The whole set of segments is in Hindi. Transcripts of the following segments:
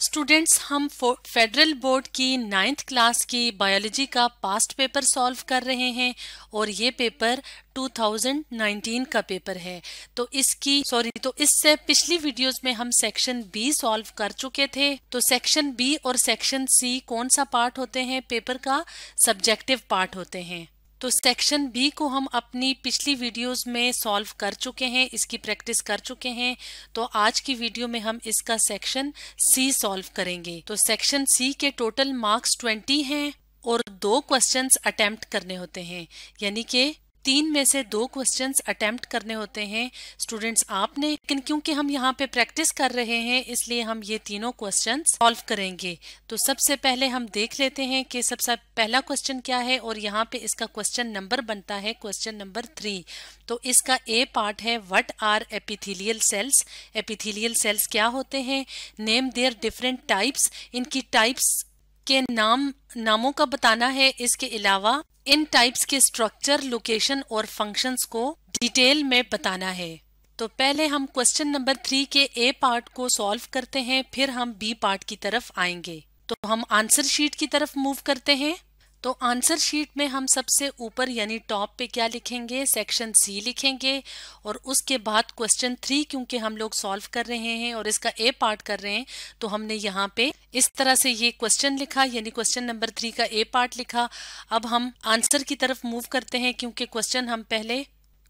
स्टूडेंट्स हम फेडरल बोर्ड की नाइन्थ क्लास की बायोलॉजी का पास्ट पेपर सॉल्व कर रहे हैं और ये पेपर 2019 का पेपर है। तो इसकी सॉरी तो इससे पिछली वीडियोस में हम सेक्शन बी सॉल्व कर चुके थे। तो सेक्शन बी और सेक्शन सी कौन सा पार्ट होते हैं? पेपर का सब्जेक्टिव पार्ट होते हैं। तो सेक्शन बी को हम अपनी पिछली वीडियोस में सॉल्व कर चुके हैं, इसकी प्रैक्टिस कर चुके हैं। तो आज की वीडियो में हम इसका सेक्शन सी सॉल्व करेंगे। तो सेक्शन सी के टोटल मार्क्स 20 हैं और दो क्वेश्चंस अटेम्प्ट करने होते हैं। यानी कि तीन में से दो क्वेश्चंस अटेम्प्ट करने होते हैं। स्टूडेंट्स आपने, लेकिन क्योंकि हम यहाँ पे प्रैक्टिस कर रहे हैं, इसलिए हम ये तीनों क्वेश्चंस सॉल्व करेंगे। तो सबसे पहले हम देख लेते हैं कि सबसे पहला क्वेश्चन क्या है और यहाँ पे इसका क्वेश्चन नंबर बनता है क्वेश्चन नंबर थ्री तो इसका ए पार्ट है what are epithelial cells epithelial cells क्या होते हैं? नेम देयर डिफरेंट टाइप्स इनकी टाइप्स के नाम, नामों का बताना है। इसके अलावा इन टाइप्स के स्ट्रक्चर लोकेशन और फ़ंक्शंस को डिटेल में बताना है। तो पहले हम क्वेश्चन नंबर थ्री के ए पार्ट को सॉल्व करते हैं, फिर हम बी पार्ट की तरफ़ आएँगे। तो हम आंसर शीट की तरफ़ मूव करते हैं। तो आंसर शीट में हम सबसे ऊपर यानी टॉप पे क्या लिखेंगे? सेक्शन सी लिखेंगे और उसके बाद क्वेश्चन थ्री क्योंकि हम लोग सॉल्व कर रहे हैं और इसका ए पार्ट कर रहे हैं तो हमने यहाँ पे इस तरह से ये क्वेश्चन लिखा, यानी क्वेश्चन नंबर थ्री का ए पार्ट लिखा। अब हम आंसर की तरफ़ मूव करते हैं क्योंकि क्वेश्चन हम पहले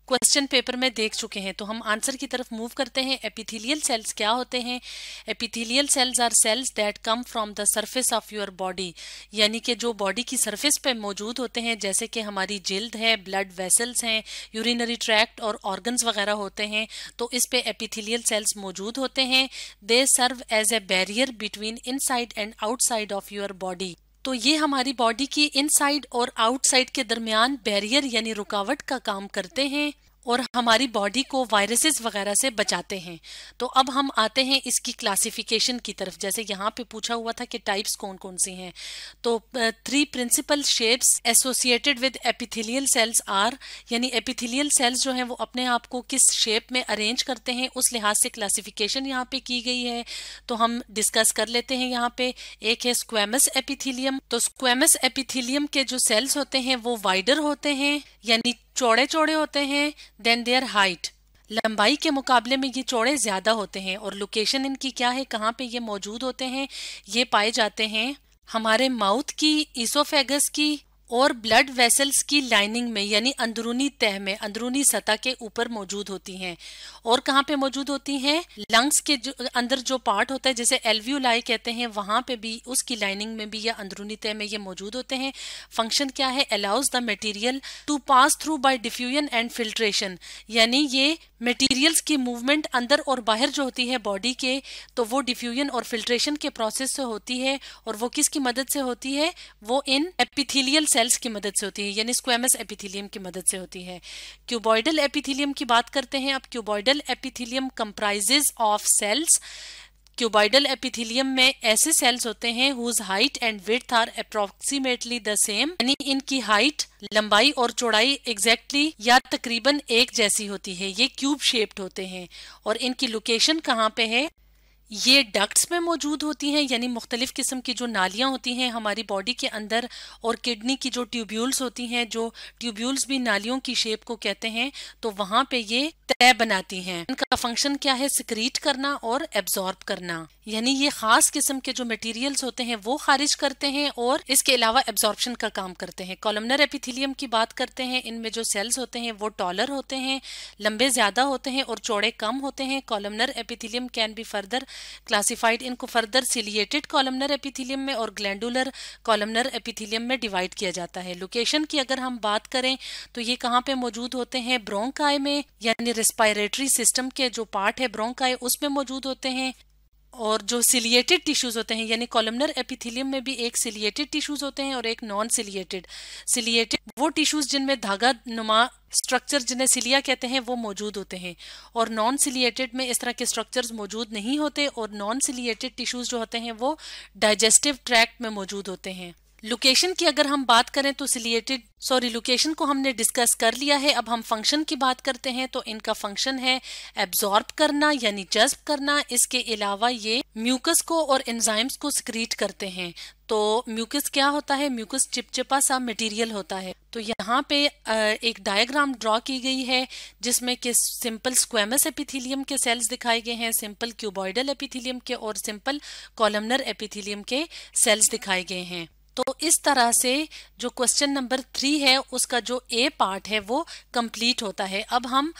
क्वेश्चन पेपर में देख चुके हैं। तो हम आंसर की तरफ़ मूव करते हैं। एपिथेलियल सेल्स क्या होते हैं? Epithelial cells are cells that come from the surface of your body यानी कि जो बॉडी की सरफेस पे मौजूद होते हैं, जैसे कि हमारी जिल्द है ब्लड वेसल्स हैं यूरिनरी ट्रैक्ट और ऑर्गन्स वगैरह होते हैं तो इस पे एपिथेलियल सेल्स मौजूद होते हैं। They serve as a barrier between inside and outside of your body तो ये हमारी बॉडी की इनसाइड और आउटसाइड के दरमियान बैरियर यानी रुकावट का काम करते हैं। और हमारी बॉडी को वायरसेस वगैरह से बचाते हैं। तो अब हम आते हैं इसकी क्लासिफिकेशन की तरफ़। जैसे यहाँ पे पूछा हुआ था कि टाइप्स कौन कौन सी हैं। तो three principal shapes associated with epithelial cells are यानी एपिथेलियल सेल्स जो हैं वो अपने आप को किस शेप में अरेंज करते हैं, उस लिहाज से क्लासिफिकेशन यहाँ पे की गई है। तो हम डिस्कस कर लेते हैं यहाँ पे। एक है स्क्वेमस एपिथीलियम तो स्क्वेमस एपिथीलियम के जो सेल्स होते हैं वो वाइडर होते हैं। यानी चौड़े चौड़े होते हैं देन देयर हाइट लंबाई के मुकाबले में ये चौड़े ज़्यादा होते हैं और लोकेशन इनकी क्या है, कहाँ पे ये मौजूद होते हैं, ये पाए जाते हैं हमारे माउथ की इसोफेगस की और ब्लड वेसल्स की लाइनिंग में, यानी अंदरूनी तह में, अंदरूनी सतह के ऊपर मौजूद होती हैं। और कहाँ पे मौजूद होती हैं? लंग्स के जो, अंदर जो पार्ट होता है, जैसे एल्व्यूलाई कहते हैं, वहाँ पे भी, उसकी लाइनिंग में भी या अंदरूनी तह में ये मौजूद होते हैं। फ़ंक्शन क्या है? Allows the material to pass through by diffusion and filtration यानी ये मटेरियल्स की मूवमेंट अंदर और बाहर जो होती है बॉडी के तो वो डिफ्यूजन और फिल्ट्रेशन के प्रोसेस से होती है। और वो किसकी मदद से होती है? वो इन एपिथीलियल सेल्स की मदद से होती है, यानी स्क्वेमस एपिथीलियम की मदद से होती है। क्यूबॉइडल एपिथीलियम की बात करते हैं, अब cuboidal epithelium comprises of cells cuboidal epithelium में ऐसे सेल्स होते हैं whose height and width are approximately the same यानी इनकी हाइट लंबाई और चौड़ाई एग्जैक्टली exactly या तकरीबन एक जैसी होती है। ये क्यूब शेप्ड होते हैं। और इनकी लोकेशन कहाँ पे है? ये डक्ट्स में मौजूद होती हैं, यानी मुख्तलिफ़ किस्म की जो नालियाँ होती हैं हमारी बॉडी के अंदर और किडनी की जो ट्यूब्यूल्स होती हैं, जो ट्यूब्यूल्स भी नालियों की शेप को कहते हैं तो वहाँ पे ये तय बनाती हैं। इनका फ़ंक्शन क्या है? सिक्रीट करना और एब्जॉर्ब करना। यानी ये खास किस्म के जो मटेरियल्स होते हैं, वो खारिज करते हैं और इसके अलावा एब्जॉर्प्शन का काम करते हैं। कॉलमनर एपिथीलियम की बात करते हैं, इनमें जो सेल्स होते हैं, वो टॉलर होते हैं, लंबे ज़्यादा होते हैं और चौड़े कम होते हैं। Columnar epithelium can be further classified इनको फर्दर सिलिएटेड कॉलमनर एपिथीलियम में और ग्लैंडुलर कॉलमनर एपिथीलियम में डिवाइड किया जाता है। लोकेशन की अगर हम बात करें तो ये कहाँ पे मौजूद होते हैं? ब्रोंकाई में, यानी रेस्पायरेटरी सिस्टम के जो पार्ट है ब्रोंकाई, उसमें मौजूद होते हैं। और जो सिलिएटेड टिश्यूज होते हैं, यानी कॉलमनर एपिथेलियम में भी एक सिलिएटेड टिश्यूज होते हैं और एक नॉन सिलिएटेड सिलिएटेड वो टिश्यूज जिनमें धागा नुमा स्ट्रक्चर जिन्हें सिलिया कहते हैं, वो मौजूद होते हैं। और नॉन सिलिएटेड में इस तरह के स्ट्रक्चर्स मौजूद नहीं होते और नॉन सिलिएटेड टिश्यूज जो होते हैं, वो डाइजेस्टिव ट्रैक्ट में मौजूद होते हैं। लोकेशन की अगर हम बात करें तो सिलिएटेड सॉरी लोकेशन को हमने डिस्कस कर लिया है। अब हम फ़ंक्शन की बात करते हैं तो इनका फ़ंक्शन है एब्जॉर्ब करना, यानी जज्ब करना। इसके अलावा ये म्यूकस को और एंजाइम्स को स्क्रीट करते हैं। तो म्यूकस क्या होता है? म्यूकस चिपचिपा सा मटेरियल होता है। तो यहाँ पे एक डायग्राम ड्रॉ की गई है, जिसमें कि सिंपल स्क्वेमस एपिथीलियम के सेल्स दिखाए गए हैं सिंपल क्यूबॉइडल एपिथीलियम के और सिंपल कॉलमनर एपिथीलियम के सेल्स दिखाए गए हैं। तो इस तरह से जो क्वेश्चन नंबर थ्री है उसका जो ए पार्ट है वो कंप्लीट होता है। अब हम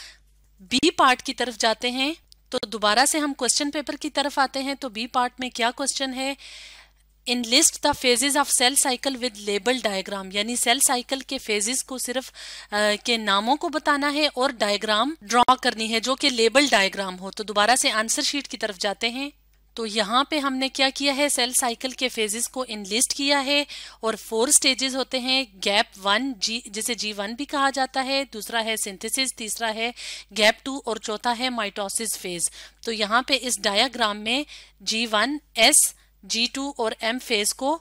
बी पार्ट की तरफ़ जाते हैं तो दोबारा से हम क्वेश्चन पेपर की तरफ़ आते हैं तो बी पार्ट में क्या क्वेश्चन है? In list the phases of cell cycle with label diagram यानी सेल साइकिल के फेजेस को सिर्फ़ आ, के नामों को बताना है और डायग्राम ड्रॉ करनी है जो कि लेबल डायग्राम हो। तो दोबारा से आंसर शीट की तरफ़ जाते हैं। तो यहाँ पे हमने क्या किया है? सेल साइकिल के फेजेस को इनलिस्ट किया है और फोर स्टेजेस होते हैं। गैप वन जी जिसे जी वन भी कहा जाता है। दूसरा है सिंथेसिस तीसरा है गैप टू और चौथा है माइटोसिस फ़ेज़ तो यहाँ पे इस डायाग्राम में G one S G two और एम फ़ेज़ को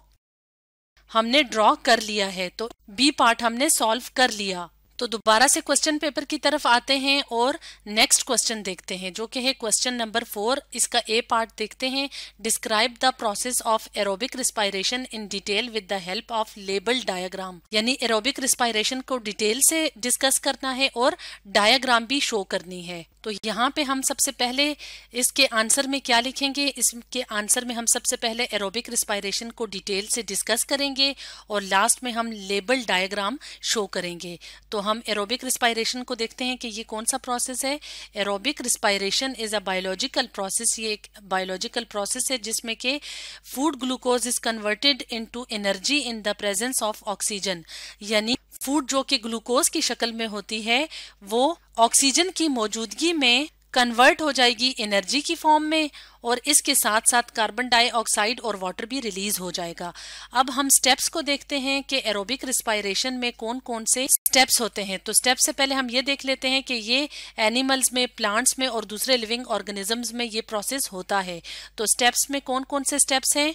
हमने ड्रॉ कर लिया है। तो बी पार्ट हमने सॉल्व कर लिया। तो दोबारा से क्वेश्चन पेपर की तरफ़ आते हैं और नेक्स्ट क्वेश्चन देखते हैं, जो कि है क्वेश्चन नंबर फोर इसका ए पार्ट देखते हैं. Describe the process of aerobic respiration in detail with the help of label diagram यानी एरोबिक रिस्पायरेशन को डिटेल से डिस्कस करना है और डायग्राम भी शो करनी है. तो यहाँ पे हम सबसे पहले इसके आंसर में क्या लिखेंगे? इसके आंसर में हम सबसे पहले एरोबिक रिस्पायरेशन को डिटेल से डिस्कस करेंगे और लास्ट में हम लेबल डायग्राम शो करेंगे. तो हम एरोबिक रिस्पायरेशन को देखते हैं कि ये कौन सा प्रोसेस है? Aerobic respiration is a biological process ये एक बायोलॉजिकल प्रोसेस है जिसमें कि food glucose is converted into energy in the presence of oxygen यानी फ़ूड जो कि ग्लूकोज की शक्ल में होती है, वो ऑक्सीजन की मौजूदगी में कन्वर्ट हो जाएगी एनर्जी की फॉर्म में और इसके साथ साथ कार्बन डाइऑक्साइड और वाटर भी रिलीज़ हो जाएगा। अब हम स्टेप्स को देखते हैं कि एरोबिक रिस्पायरेशन में कौन कौन से स्टेप्स होते हैं। तो स्टेप से पहले हम ये देख लेते हैं कि ये एनिमल्स में प्लांट्स में और दूसरे लिविंग ऑर्गेनिजम्स में ये प्रोसेस होता है। तो स्टेप्स में कौन कौन से स्टेप्स हैं?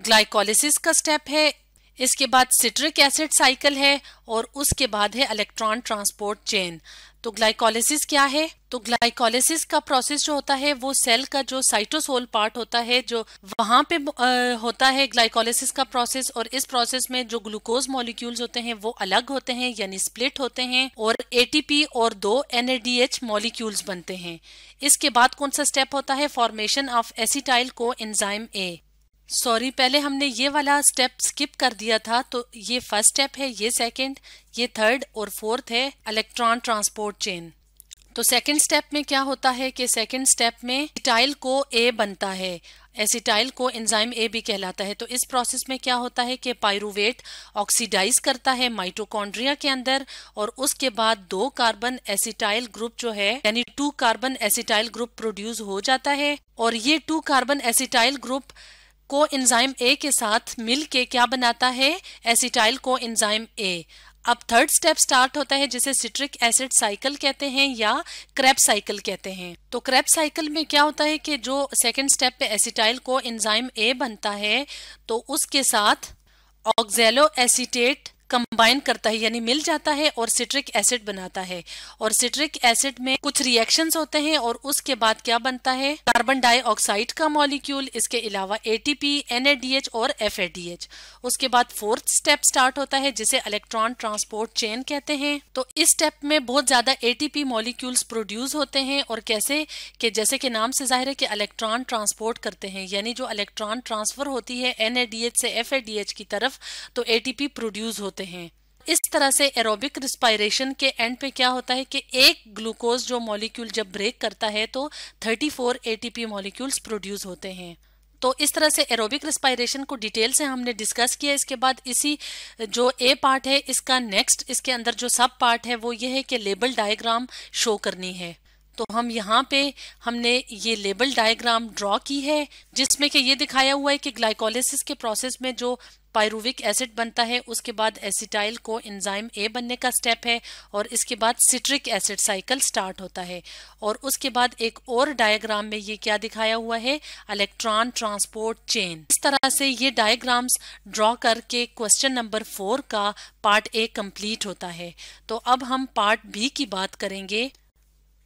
ग्लाइकोलिसिस का स्टेप है इसके बाद सिट्रिक एसिड साइकिल है और उसके बाद है इलेक्ट्रॉन ट्रांसपोर्ट चेन तो ग्लाइकोलिसिस क्या है? तो ग्लाइकोलिसिस का प्रोसेस जो होता है, वो सेल का जो साइटोसोल पार्ट होता है, जो वहाँ पे होता है ग्लाइकोलिसिस का प्रोसेस और इस प्रोसेस में जो ग्लूकोज मॉलिक्यूल्स होते हैं, वो अलग होते हैं, यानी स्प्लिट होते हैं और एटीपी और दो एनएडीएच मॉलिक्यूल्स बनते हैं। इसके बाद कौन सा स्टेप होता है? Formation of acetyl coenzyme A sorry पहले हमने ये वाला स्टेप स्किप कर दिया था तो ये फ़र्स्ट स्टेप है, ये सेकंड ये थर्ड और फोर्थ है इलेक्ट्रॉन ट्रांसपोर्ट चेन तो सेकंड स्टेप में क्या होता है कि सेकंड स्टेप में एसिटाइल को ए बनता है. एसिटाइल को एंजाइम ए भी कहलाता है. तो इस प्रोसेस में क्या होता है कि पायरुवेट ऑक्सीडाइज करता है माइटोकॉन्ड्रिया के अंदर और उसके बाद दो कार्बन एसिटाइल ग्रुप जो है, यानी two carbon acetyl group produce हो जाता है. और ये टू कार्बन एसिटाइल ग्रुप को एंजाइम ए के साथ मिल के क्या बनाता है? एसिटाइल को एंजाइम ए अब थर्ड स्टेप स्टार्ट होता है, जिसे सिट्रिक एसिड साइकिल कहते हैं या क्रेप साइकिल कहते हैं। तो क्रेप साइकिल में क्या होता है कि जो सेकंड स्टेप पे एसिटाइल को एंजाइम ए बनता है तो उसके साथ ऑक्जेलो एसिटेट कंबाइन करता है, यानी मिल जाता है और सिट्रिक एसिड बनाता है। और सिट्रिक एसिड में कुछ रिएक्शंस होते हैं और उसके बाद क्या बनता है? कार्बन डाइऑक्साइड का मॉलिक्यूल इसके अलावा एटीपी एनएडीएच और एफएडीएच उसके बाद फोर्थ स्टेप स्टार्ट होता है, जिसे इलेक्ट्रॉन ट्रांसपोर्ट चेन कहते हैं। तो इस स्टेप में बहुत ज़्यादा एटीपी मॉलिक्यूल्स प्रोड्यूस होते हैं और कैसे? कि जैसे कि नाम से ज़ाहिर है कि इलेक्ट्रॉन ट्रांसपोर्ट करते हैं, यानी जो इलेक्ट्रॉन ट्रांसफ़र होती है एनएडीएच से एफएडीएच की तरफ़ तो एटीपी प्रोड्यूस होते होते हैं। इस तरह से एरोबिक रिस्पायरेशन के एंड पे क्या होता है कि एक ग्लूकोज जो मॉलिक्यूल जब ब्रेक करता है तो 34 एटीपी मॉलिक्यूल्स प्रोड्यूस होते हैं। तो इस तरह से एरोबिक रिस्पायरेशन को डिटेल से हमने डिस्कस किया। इसके बाद इसी, जो ए पार्ट है, इसका नेक्स्ट इसके अंदर जो सब पार्ट है, वो ये है कि लेबल डायग्राम शो करनी है। तो हम यहाँ पे हमने ये लेबल डायग्राम ड्रॉ की है, जिसमें कि ये दिखाया हुआ है कि ग्लाइकोलिसिस के प्रोसेस में जो पायरुविक एसिड बनता है, उसके बाद एसिटाइल को एंजाइम ए बनने का स्टेप है और इसके बाद सिट्रिक एसिड साइकिल स्टार्ट होता है। और उसके बाद एक और डायग्राम में ये क्या दिखाया हुआ है? इलेक्ट्रॉन ट्रांसपोर्ट चेन इस तरह से ये डायग्राम्स ड्रॉ करके क्वेश्चन नंबर फोर का पार्ट ए कंप्लीट होता है। तो अब हम पार्ट बी की बात करेंगे।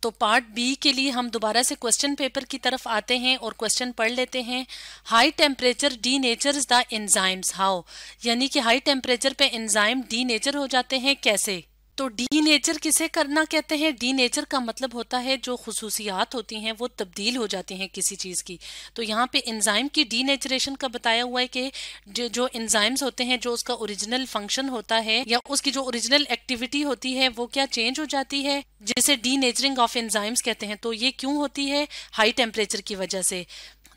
तो पार्ट बी के लिए हम दोबारा से क्वेश्चन पेपर की तरफ़ आते हैं और क्वेश्चन पढ़ लेते हैं। High temperature denature the enzymes how यानी कि हाई टेम्परेचर पे एंजाइम डी नेचर हो जाते हैं कैसे? तो डी नेचर किसे करना कहते हैं? डी नेचर का मतलब होता है जो खसूसियात होती हैं, वो तब्दील हो जाती हैं किसी चीज़ की। तो यहाँ पे इंजाइम की डी नेचरेशन का बताया हुआ है कि जो जो इंजाइम्स होते हैं, जो उसका ओरिजिनल फ़ंक्शन होता है या उसकी जो ओरिजिनल एक्टिविटी होती है, वो क्या चेंज हो जाती है? जिसे डी नेचरिंग ऑफ़ एंजाइम्स कहते हैं। तो ये क्यों होती है? हाई टेम्परेचर की वजह से।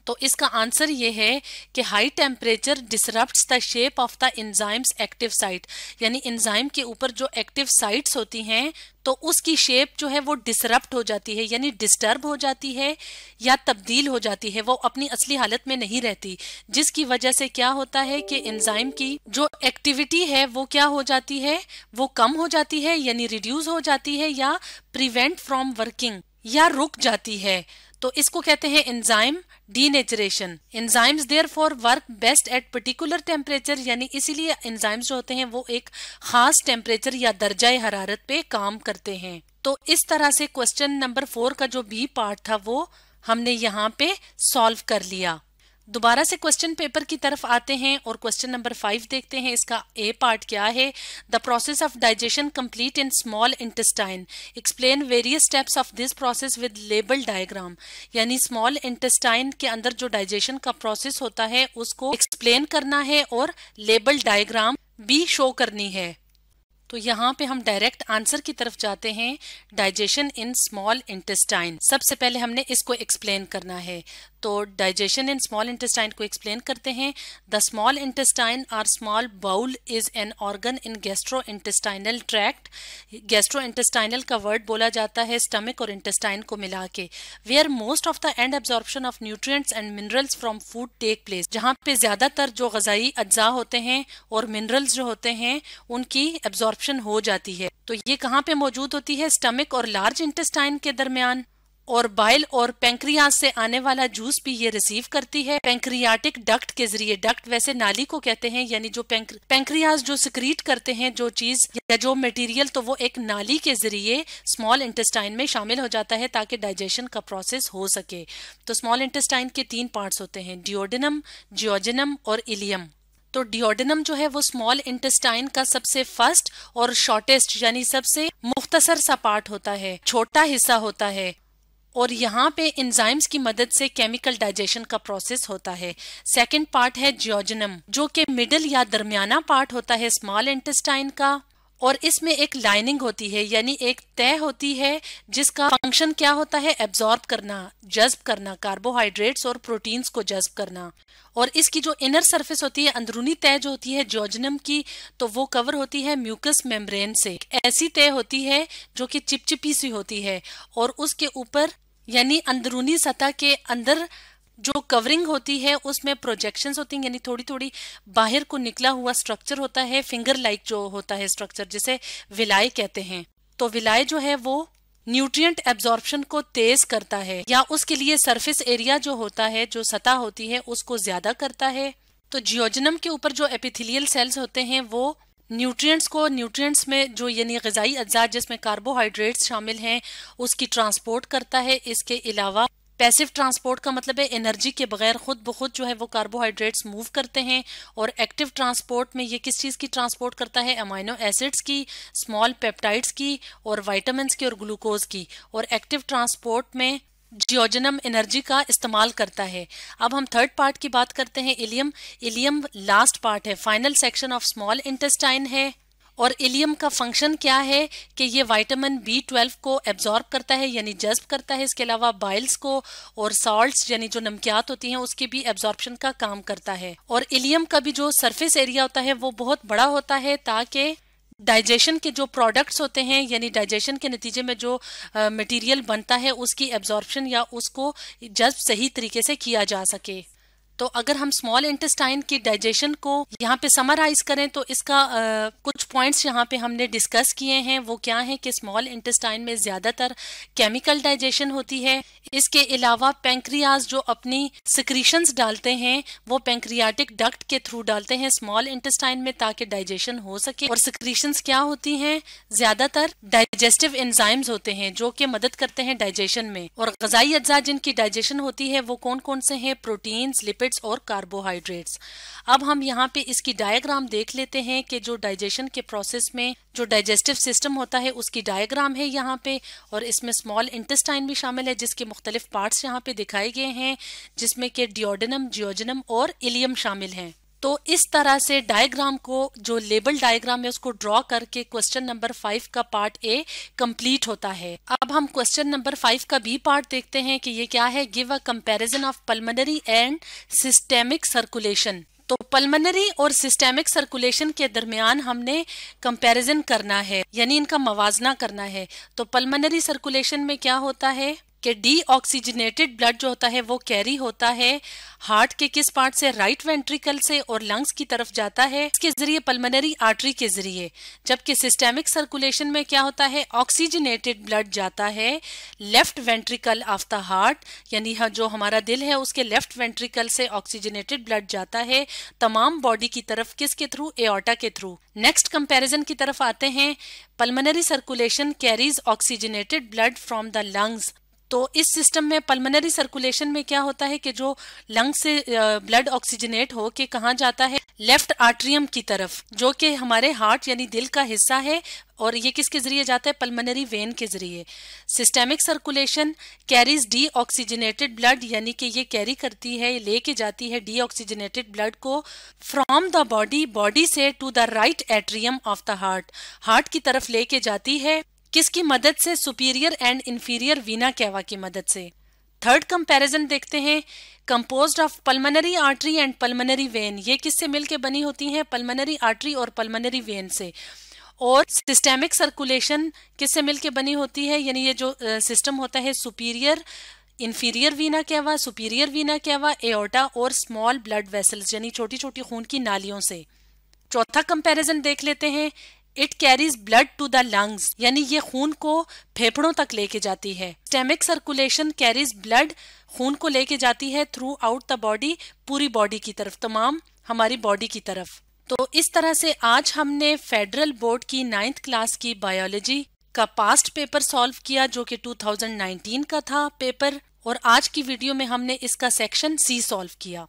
तो इसका आंसर ये है कि high temperature disrupt the shape of the enzymes active site यानी इंजाइम के ऊपर जो एक्टिव साइट्स होती हैं तो उसकी शेप जो है वो डिसरप्ट हो जाती है, यानी डिस्टर्ब हो जाती है या तब्दील हो जाती है, वो अपनी असली हालत में नहीं रहती। जिसकी वजह से क्या होता है कि इंजाइम की जो एक्टिविटी है, वो क्या हो जाती है? वो कम हो जाती है, यानी रिड्यूस हो जाती है या प्रिवेंट फ्रॉम वर्किंग या रुक जाती है। तो इसको कहते हैं enzyme denaturation enzymes therefore work best at particular temperature यानी इसीलिए एंजाइम्स जो होते हैं वो एक खास टेम्परेचर या दर्जा हरारत पे काम करते हैं। तो इस तरह से क्वेश्चन नंबर फोर का जो बी पार्ट था वो हमने यहाँ पे सॉल्व कर लिया। दोबारा से क्वेश्चन पेपर की तरफ़ आते हैं और क्वेश्चन नंबर फाइव देखते हैं, इसका ए पार्ट क्या है? The process of digestion complete in small intestine explain various steps of this process with label diagram यानी स्मॉल इंटेस्टाइन के अंदर जो डाइजेशन का प्रोसेस होता है, उसको एक्सप्लेन करना है और लेबल डायग्राम भी शो करनी है। तो यहाँ पे हम डायरेक्ट आंसर की तरफ़ जाते हैं डाइजेशन इन स्मॉल इंटेस्टाइन सबसे पहले हमने इसको एक्सप्लेन करना है। तो डाइजेशन इन स्मॉल इंटेस्टाइन को एक्सप्लेन करते हैं। The small intestine or small bowel is an organ in gastro intestinal tract gastro intestinal का वर्ड बोला जाता है स्टमक और इंटेस्टाइन को मिला के where most of the and absorption of nutrients and minerals from food take place जहाँ पे ज़्यादातर जो गजाई अज्जा होते हैं और मिनरल्स जो होते हैं, उनकी एब्जॉर्प्शन हो जाती है। तो ये कहाँ पे मौजूद होती है? स्टमक और लार्ज इंटेस्टाइन के दरमियान। और बाइल और पेंक्रियाज से आने वाला जूस भी ये रिसीव करती है। पेंक्रियाटिक डक्ट के ज़रिए डक्ट वैसे नाली को कहते हैं, यानी जो पेंक्रियाज जो सिक्रीट करते हैं, जो चीज़ या जो मटेरियल तो वो एक नाली के ज़रिए स्मॉल इंटेस्टाइन में शामिल हो जाता है ताकि डाइजेशन का प्रोसेस हो सके। तो स्मॉल इंटेस्टाइन के तीन पार्ट्स होते हैं डिओडिनम जियोजिनम और इलियम तो डिओडिनम जो है, वो स्मॉल इंटेस्टाइन का सबसे फ़र्स्ट और शॉर्टेस्ट यानी सबसे मुख्तसर सा पार्ट होता है, छोटा हिस्सा होता है। और यहाँ पे इंजाइम्स की मदद से केमिकल डाइजेशन का प्रोसेस होता है। सेकंड पार्ट है जियोजनम जो कि मिडल या दरमियाना पार्ट होता है स्मॉल इंटेस्टाइन का। और इसमें एक लाइनिंग होती है, यानी एक तय होती है, जिसका फ़ंक्शन क्या होता है? एब्जॉर्ब करना, जज्ब करना कार्बोहाइड्रेट्स और प्रोटीन्स को जज्ब करना। और इसकी जो इनर सरफेस होती है, अंदरूनी तय जो होती है जोजनम की तो वो कवर होती है म्यूकस मेम्ब्रेन से। ऐसी तय होती है, जो कि चिपचिपी सी होती है, और उसके ऊपर यानी अंदरूनी सतह के अंदर जो कवरिंग होती है, उसमें प्रोजेक्शन होती हैं, यानी थोड़ी थोड़ी बाहर को निकला हुआ स्ट्रक्चर होता है फिंगर लाइक जो होता है स्ट्रक्चर जिसे विलाय कहते हैं। तो विलाय जो है, वो न्यूट्रिएंट एब्जॉर्प्शन को तेज करता है, या उसके लिए सरफेस एरिया जो होता है, जो सतह होती है, उसको ज़्यादा करता है। तो जियोजनम के ऊपर जो एपिथिलियल सेल्स होते हैं, वो न्यूट्रिएंट्स को, न्यूट्रिएंट्स में जो यानी गजाई अज्जा जिसमें कार्बोहाइड्रेट्स शामिल हैं, उसकी ट्रांसपोर्ट करता है। इसके अलावा पैसिव ट्रांसपोर्ट का मतलब है एनर्जी के बगैर खुद ब खुद जो है वो कार्बोहाइड्रेट्स मूव करते हैं और एक्टिव ट्रांसपोर्ट में ये किस चीज़ की ट्रांसपोर्ट करता है? अमाइनो एसिड्स की स्मॉल पेप्टाइड्स की और वाइटामस की और ग्लूकोज की। और एक्टिव ट्रांसपोर्ट में जियोजनम एनर्जी का इस्तेमाल करता है। अब हम थर्ड पार्ट की बात करते हैं, इलियम। इलियम लास्ट पार्ट है। Final section of small intestine है। और इलियम का फ़ंक्शन क्या है कि ये विटामिन बी ट्वेल्व को एब्जॉर्ब करता है, यानी जज्ब करता है। इसके अलावा बाइल्स को और सॉल्ट्स यानी जो नमकियात होती हैं, उसके भी एब्जॉर्प्शन का काम करता है। और इलियम का भी जो सरफेस एरिया होता है, वो बहुत बड़ा होता है ताकि डाइजेशन के जो प्रोडक्ट्स होते हैं, यानी डाइजेशन के नतीजे में जो मटेरियल बनता है, उसकी एब्जॉर्प्शन या उसको जज्ब सही तरीके से किया जा सके। तो अगर हम स्मॉल इंटेस्टाइन की डाइजेशन को यहाँ पे समराइज करें तो इसका आ, कुछ पॉइंट्स यहाँ पे हमने डिस्कस किए हैं। वो क्या है कि स्मॉल इंटेस्टाइन में ज़्यादातर केमिकल डाइजेशन होती है। इसके अलावा पेंक्रियाज जो अपनी सिक्रीशंस डालते हैं वो पेंक्रियाटिक डक्ट के थ्रू डालते हैं स्मॉल इंटेस्टाइन में ताकि डाइजेशन हो सके। और सिक्रीशंस क्या होती हैं? ज़्यादातर डाइजेस्टिव एंजाइम्स होते हैं जो कि मदद करते हैं डाइजेशन में। और गजाई अज्जा जिनकी डाइजेशन होती है वो कौन कौन से हैं? प्रोटीन्स लिपिड लिपिड्स और कार्बोहाइड्रेट्स अब हम यहाँ पे इसकी डायग्राम देख लेते हैं कि जो डाइजेशन के प्रोसेस में जो डाइजेस्टिव सिस्टम होता है, उसकी डायग्राम है यहाँ पे, और इसमें स्मॉल इंटेस्टाइन भी शामिल है, जिसके मुख्तलिफ़ पार्ट्स यहाँ पे दिखाए गए हैं, जिसमें के डिओडनम जियोजनम और इलियम शामिल हैं। तो इस तरह से डायग्राम को, जो लेबल डायग्राम है, उसको ड्रॉ करके क्वेश्चन नंबर फाइव का पार्ट ए कंप्लीट होता है। अब हम क्वेश्चन नंबर फाइव का बी पार्ट देखते हैं कि ये क्या है। Give a comparison of pulmonary and systemic circulation तो पल्मनरी और सिस्टेमिक सर्कुलेशन के दरमियान हमने कंपैरिजन करना है, यानी इनका मवाजना करना है। तो पल्मनरी सर्कुलेशन में क्या होता है? डी ऑक्सीजनेटेड ब्लड जो होता है, वो कैरी होता है हार्ट के किस पार्ट से? राइट वेंट्रिकल से और लंग्स की तरफ़ जाता है, इसके ज़रिए पल्मनरी आर्टरी के ज़रिए। जबकि सिस्टेमिक सर्कुलेशन में क्या होता है? ऑक्सीजनेटेड ब्लड जाता है left ventricle of the heart यानी जो हमारा दिल है, उसके लेफ़्ट वेंट्रिकल से ऑक्सीजनेटेड ब्लड जाता है, तमाम बॉडी की तरफ़ किसके थ्रू एओटा के थ्रू नेक्स्ट कंपैरिजन की तरफ़ आते हैं। Pulmonary circulation carries oxygenated blood from the lungs तो इस सिस्टम में पल्मनरी सर्कुलेशन में क्या होता है कि जो लंग से ब्लड ऑक्सीजनेट हो के कहा जाता है? लेफ़्ट आर्ट्रियम की तरफ़, जो कि हमारे हार्ट यानी दिल का हिस्सा है और ये किसके ज़रिए जाता है? पल्मनरी वेन के ज़रिए। Systemic circulation carries deoxygenated blood यानी कि ये कैरी करती है लेके जाती है डी ऑक्सीजनेटेड ब्लड को फ्रॉम द बॉडी बॉडी से to the right atrium of the heart heart की तरफ़ लेके जाती है। किसकी मदद से superior and inferior vena cava की मदद से? थर्ड कंपैरिजन देखते हैं। Composed of pulmonary artery and pulmonary vein ये किससे मिलकर बनी होती हैं? पल्मनरी आर्टरी और पल्मनरी वेन से। और सिस्टेमिक सर्कुलेशन किससे मिलकर बनी होती है? यानी ये जो सिस्टम होता है superior inferior vena cava superior vena cava aorta और स्मॉल ब्लड वेसल्स यानी छोटी छोटी खून की नालियों से। चौथा कंपैरिजन देख लेते हैं। It carries blood to the lungs यानी ये खून को फेफड़ों तक लेके जाती है। स्टेमिक सर्कुलेशन कैरीज ब्लड खून को लेके जाती है थ्रू आउट द बॉडी पूरी बॉडी की तरफ़, तमाम हमारी बॉडी की तरफ़। तो इस तरह से आज हमने फेडरल बोर्ड की नाइन्थ क्लास की बायोलॉजी का पास्ट पेपर सॉल्व किया, जो कि 2019 का था पेपर और आज की वीडियो में हमने इसका सेक्शन सी सॉल्व किया।